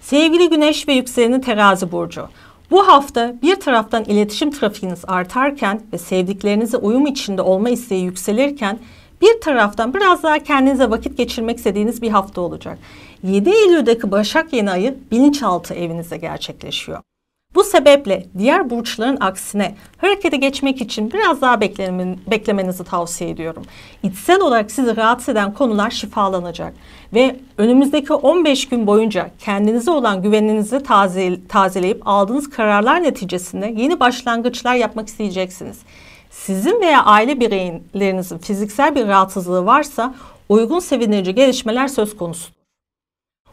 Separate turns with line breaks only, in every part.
Sevgili Güneş ve yükseleni terazi burcu. Bu hafta bir taraftan iletişim trafiğiniz artarken ve sevdiklerinizle uyum içinde olma isteği yükselirken bir taraftan biraz daha kendinize vakit geçirmek istediğiniz bir hafta olacak. 7 Eylül'deki Başak yeni ayı bilinçaltı evinizde gerçekleşiyor. Bu sebeple diğer burçların aksine harekete geçmek için biraz daha beklemenizi tavsiye ediyorum. İçsel olarak sizi rahatsız eden konular şifalanacak ve önümüzdeki 15 gün boyunca kendinize olan güveninizi taze, tazeleyip aldığınız kararlar neticesinde yeni başlangıçlar yapmak isteyeceksiniz. Sizin veya aile bireylerinizin fiziksel bir rahatsızlığı varsa uygun sevindirici gelişmeler söz konusu.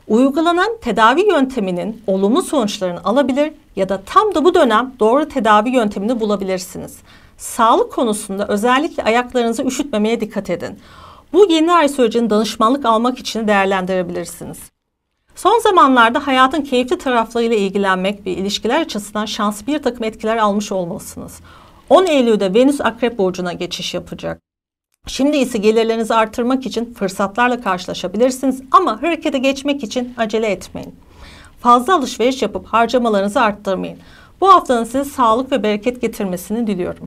Uygulanan tedavi yönteminin olumlu sonuçlarını alabilir ya da tam da bu dönem doğru tedavi yöntemini bulabilirsiniz. Sağlık konusunda özellikle ayaklarınızı üşütmemeye dikkat edin. Bu yeni ay sürecini danışmanlık almak için değerlendirebilirsiniz. Son zamanlarda hayatın keyifli taraflarıyla ilgilenmek ve ilişkiler açısından şanslı bir takım etkiler almış olmalısınız. 10 Eylül'de Venüs Akrep Burcu'na geçiş yapacak. Şimdi ise gelirlerinizi artırmak için fırsatlarla karşılaşabilirsiniz ama harekete geçmek için acele etmeyin. Fazla alışveriş yapıp harcamalarınızı arttırmayın. Bu haftanın size sağlık ve bereket getirmesini diliyorum.